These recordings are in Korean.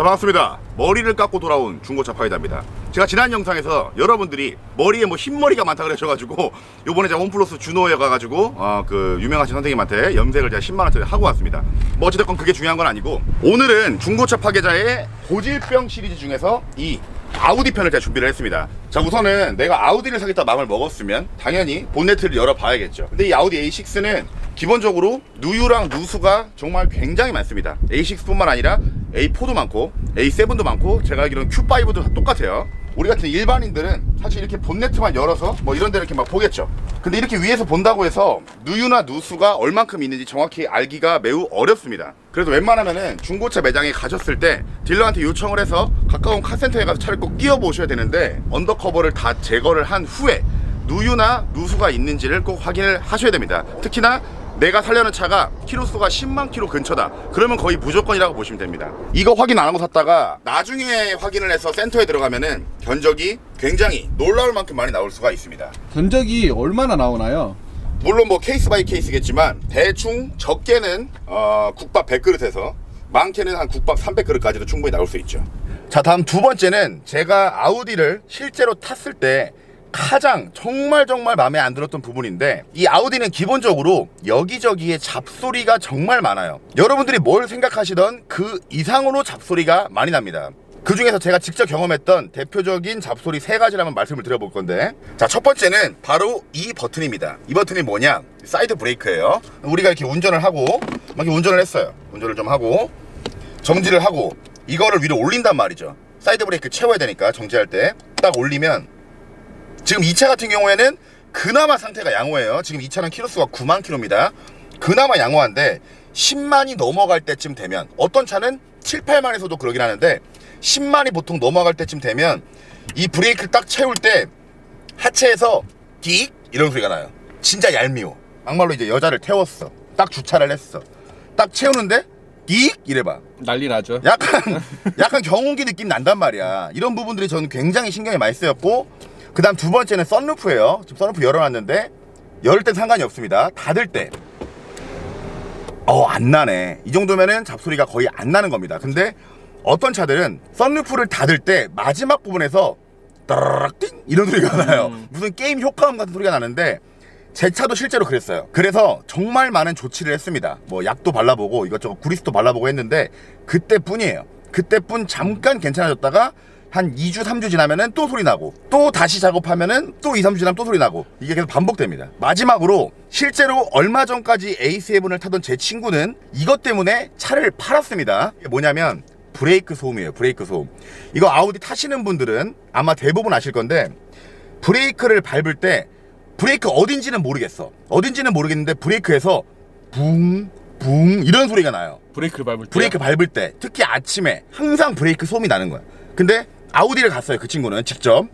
자 반갑습니다. 머리를 깎고 돌아온 중고차 파이다입니다. 제가 지난 영상에서 여러분들이 머리에 뭐 흰머리가 많다 그러셔가지고 요번에 제가 홈플러스 준호에 가가지고 어, 그 유명하신 선생님한테 염색을 제가 10만원짜리 하고 왔습니다. 뭐 어찌됐건 그게 중요한 건 아니고 오늘은 중고차 파괴자의 고질병 시리즈 중에서 이 아우디 편을 제가 준비를 했습니다. 자 우선은 내가 아우디를 사겠다 마음을 먹었으면 당연히 본네트를 열어봐야겠죠. 근데 이 아우디 A6는 기본적으로 누유랑 누수가 정말 굉장히 많습니다. A6뿐만 아니라 A4도 많고 A7도 많고 제가 알기로는 Q5도 다 똑같아요. 우리 같은 일반인들은 사실 이렇게 본네트만 열어서 뭐 이런 데 이렇게 막 보겠죠. 근데 이렇게 위에서 본다고 해서 누유나 누수가 얼만큼 있는지 정확히 알기가 매우 어렵습니다. 그래서 웬만하면은 중고차 매장에 가셨을 때 딜러한테 요청을 해서 가까운 카센터에 가서 차를 꼭 띄워 보셔야 되는데 under cover를 다 제거를 한 후에 누유나 누수가 있는지를 꼭 확인을 하셔야 됩니다. 특히나 내가 살려는 차가 키로수가 10만 키로 근처다. 그러면 거의 무조건이라고 보시면 됩니다. 이거 확인 안 하고 샀다가 나중에 확인을 해서 센터에 들어가면은 견적이 굉장히 놀라울 만큼 많이 나올 수가 있습니다. 견적이 얼마나 나오나요? 물론 뭐 case by case겠지만 대충 적게는 어, 국밥 100그릇에서 많게는 한 국밥 300그릇까지도 충분히 나올 수 있죠. 자 다음 두 번째는 제가 아우디를 실제로 탔을 때 가장 정말 정말 마음에 안 들었던 부분인데 이 아우디는 기본적으로 여기저기에 잡소리가 정말 많아요. 여러분들이 뭘 생각하시던 그 이상으로 잡소리가 많이 납니다. 그 중에서 제가 직접 경험했던 대표적인 잡소리 세 한번 말씀을 드려볼 건데. 자 첫 번째는 바로 이 버튼입니다. 이 버튼이 뭐냐? 사이드 브레이크예요. 우리가 이렇게 운전을 하고 막 이렇게 운전을 했어요. 운전을 좀 하고 정지를 하고 이거를 위로 올린단 말이죠. 사이드 브레이크 채워야 되니까 정지할 때 딱 올리면 지금 이 차 같은 경우에는 그나마 상태가 양호해요. 지금 이 차는 키로수가 9만 킬로입니다 그나마 양호한데 10만이 넘어갈 때쯤 되면 어떤 차는 7, 8만에서도 그러긴 하는데 10만이 보통 넘어갈 때쯤 되면 이 브레이크 딱 채울 때 하체에서 끽 이런 소리가 나요. 진짜 얄미워. 막말로 이제 여자를 태웠어. 딱 주차를 했어. 딱 채우는데 끽 이래봐. 난리 나죠. 약간 약간 경운기 느낌 난단 말이야. 이런 부분들이 저는 굉장히 신경이 많이 쓰였고 그 다음 두 번째는 썬루프예요. 지금 썬루프 열어놨는데 열을 땐 상관이 없습니다. 닫을 때. 어, 안 나네. 이 정도면은 잡소리가 거의 안 나는 겁니다. 근데 어떤 차들은 썬루프를 닫을 때 마지막 부분에서 따라락 띵 이런 소리가 나요. 음. 무슨 게임 효과음 같은 소리가 나는데 제 차도 실제로 그랬어요. 그래서 정말 많은 조치를 했습니다. 뭐 약도 발라보고 이것저것 구리스도 발라보고 했는데 그때뿐이에요. 그때뿐 잠깐 괜찮아졌다가 한 2주, 3주 지나면은 또 소리 나고 또 다시 작업하면은 또 2, 3주 지나면 또 소리 나고 이게 계속 반복됩니다. 마지막으로 실제로 얼마 전까지 A7을 타던 제 친구는 이것 때문에 차를 팔았습니다. 이게 뭐냐면 브레이크 소음이에요. 브레이크 소음. 이거 아우디 타시는 분들은 아마 대부분 아실 건데 브레이크를 밟을 때 브레이크 어딘지는 모르겠어. 어딘지는 모르겠는데 브레이크에서 붕, 붕 이런 소리가 나요. 브레이크를 밟을 때. 브레이크 밟을 때 특히 아침에 항상 브레이크 소음이 나는 거야. 근데 아우디를 갔어요. 그 친구는 직접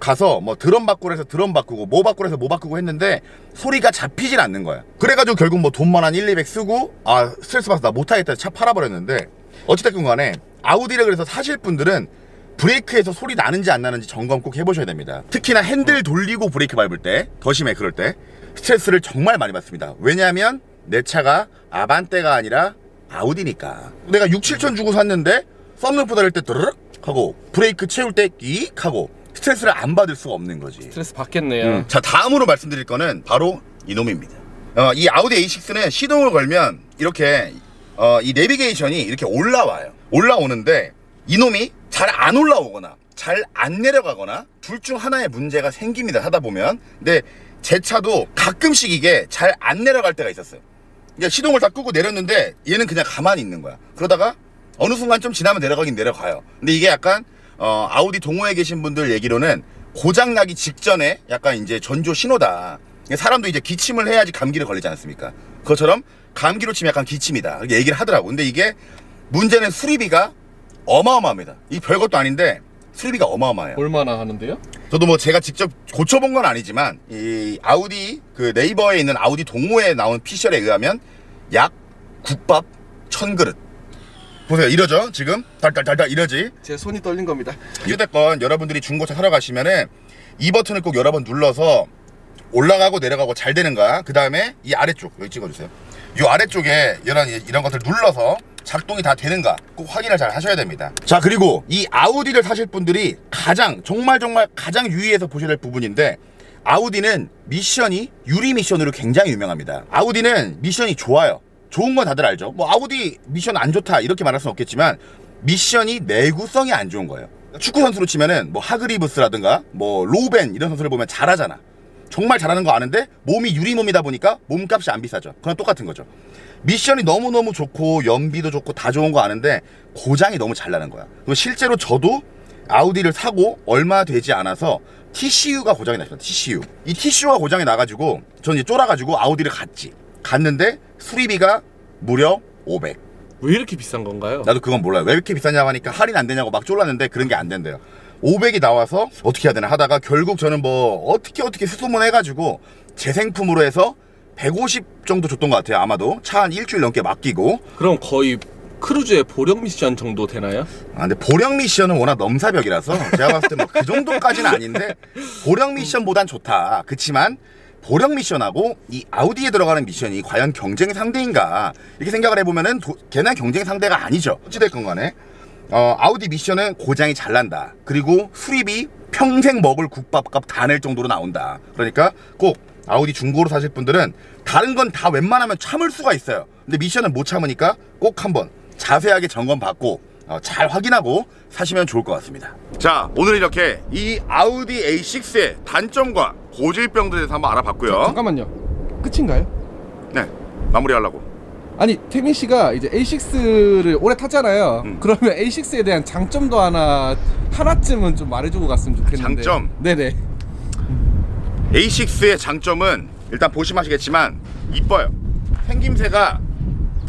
가서 뭐 드럼 바꾸라 해서 드럼 바꾸고 뭐 바꾸라 해서 뭐 바꾸고 했는데 소리가 잡히질 않는 거야. 그래가지고 결국 뭐 돈만 한 1, 200 쓰고 아 스트레스 받아서 나 못하겠다 차 팔아버렸는데 어찌됐건 간에 아우디를 그래서 사실 분들은 브레이크에서 소리 나는지 안 나는지 점검 꼭 해보셔야 됩니다. 특히나 핸들 돌리고 브레이크 밟을 때 더 심해 그럴 때 스트레스를 정말 많이 받습니다. 왜냐하면 내 차가 아반떼가 아니라 아우디니까. 내가 6, 7천 주고 샀는데 썸루프 달릴 때 드르륵 하고 브레이크 채울 때 끼익 하고 스트레스를 안 받을 수가 없는 거지. 스트레스 받겠네요. 음. 자 다음으로 말씀드릴 거는 바로 이놈입니다. 어, 이 아우디 A6는 시동을 걸면 이렇게 어, 이 내비게이션이 이렇게 올라와요. 올라오는데 이놈이 잘 안 올라오거나 잘 안 내려가거나 둘 중 하나의 문제가 생깁니다. 하다 보면. 근데 제 차도 가끔씩 이게 잘 안 내려갈 때가 있었어요. 그러니까 시동을 다 끄고 내렸는데 얘는 그냥 가만히 있는 거야. 그러다가 어느 순간 좀 지나면 내려가긴 내려가요. 근데 이게 약간 어, 아우디 동호회 계신 분들 얘기로는 고장 나기 직전에 약간 이제 전조 신호다. 사람도 이제 기침을 해야지 감기를 걸리지 않습니까? 그것처럼 감기로 치면 약간 기침이다. 이렇게 얘기를 하더라고. 근데 이게 문제는 수리비가 어마어마합니다. 이 별것도 아닌데 수리비가 어마어마해요. 얼마나 하는데요? 저도 뭐 제가 직접 고쳐본 건 아니지만 이 아우디 그 네이버에 있는 아우디 동호회에 나온 피셜에 의하면 약 국밥 천 그릇 보세요 이러죠 지금 달달달달 이러지 제 손이 떨린 겁니다. 어쨌건 여러분들이 중고차 사러 가시면은 이 버튼을 꼭 여러 번 눌러서 올라가고 내려가고 잘 되는가 그 다음에 이 아래쪽 여기 찍어주세요 이 아래쪽에 이런 이런 것을 눌러서 작동이 다 되는가 꼭 확인을 잘 하셔야 됩니다. 자 그리고 이 아우디를 사실 분들이 가장 정말 정말 가장 유의해서 보셔야 될 부분인데 아우디는 미션이 유리 미션으로 굉장히 유명합니다. 아우디는 미션이 좋아요. 좋은 건 다들 알죠. 뭐 아우디 미션 안 좋다 이렇게 말할 수는 없겠지만 미션이 내구성이 안 좋은 거예요. 축구 선수로 치면은 뭐 하그리브스라든가 뭐 로벤 이런 선수를 보면 잘하잖아. 정말 잘하는 거 아는데 몸이 유리 몸이다 보니까 몸값이 안 비싸죠. 그냥 똑같은 거죠. 미션이 너무너무 좋고 연비도 좋고 다 좋은 거 아는데 고장이 너무 잘 나는 거야. 그리고 실제로 저도 아우디를 사고 얼마 되지 않아서 TCU가 고장이 났어요. TCU. 이 TCU가 고장이 나가지고 저는 이제 쫄아가지고 아우디를 갔지. 갔는데 수리비가 무려 500. 왜 이렇게 비싼 건가요? 나도 그건 몰라요. 왜 이렇게 비싸냐고 하니까 할인 안 되냐고 막 쫄랐는데 그런 게 안 된대요. 500이 나와서 어떻게 해야 되나 하다가 결국 저는 뭐 어떻게 어떻게 수소문 해가지고 재생품으로 해서 150 정도 줬던 것 같아요. 아마도 차 한 일주일 넘게 맡기고. 그럼 거의 크루즈의 보령 미션 정도 되나요? 아 근데 보령 미션은 워낙 넘사벽이라서 제가 봤을 때 뭐 그 정도까지는 아닌데 보령 미션보단 좋다. 그치만 보령 미션하고 이 아우디에 들어가는 미션이 과연 경쟁 상대인가 이렇게 생각을 해보면은 도- 걔네 경쟁 상대가 아니죠. 어찌됐건 간에 어, 아우디 미션은 고장이 잘 난다. 그리고 수리비 평생 먹을 국밥값 다 낼 정도로 나온다. 그러니까 꼭 아우디 중고로 사실 분들은 다른 건 다 웬만하면 참을 수가 있어요. 근데 미션은 못 참으니까 꼭 한번 자세하게 점검 받고 어, 잘 확인하고 사시면 좋을 것 같습니다. 자, 오늘 이렇게 이 아우디 A6의 단점과 고질병들에 대해서 한번 알아봤고요. 잠깐만요. 끝인가요? 네, 마무리하려고. 아니 태민 씨가 이제 A6를 오래 탔잖아요. 음. 그러면 A6에 대한 장점도 하나 하나쯤은 좀 말해주고 갔으면 좋겠는데. 장점? 네네. A6의 장점은 일단 보시면 아시겠지만 이뻐요. 생김새가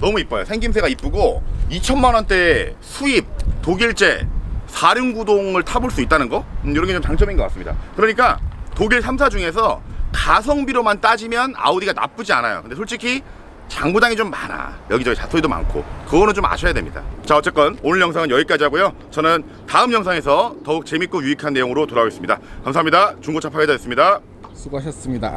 너무 이뻐요. 생김새가 이쁘고 2천만 원대 수입 독일제 4륜구동을 타볼 수 있다는 거 음, 이런 게 좀 장점인 것 같습니다. 그러니까 독일 3사 중에서 가성비로만 따지면 아우디가 나쁘지 않아요. 근데 솔직히 장부장이 좀 많아. 여기저기 자소리도 많고 그거는 좀 아셔야 됩니다. 자 어쨌건 오늘 영상은 여기까지 하고요. 저는 다음 영상에서 더욱 재밌고 유익한 내용으로 돌아오겠습니다. 감사합니다. 중고차 파괴자였습니다. 수고하셨습니다.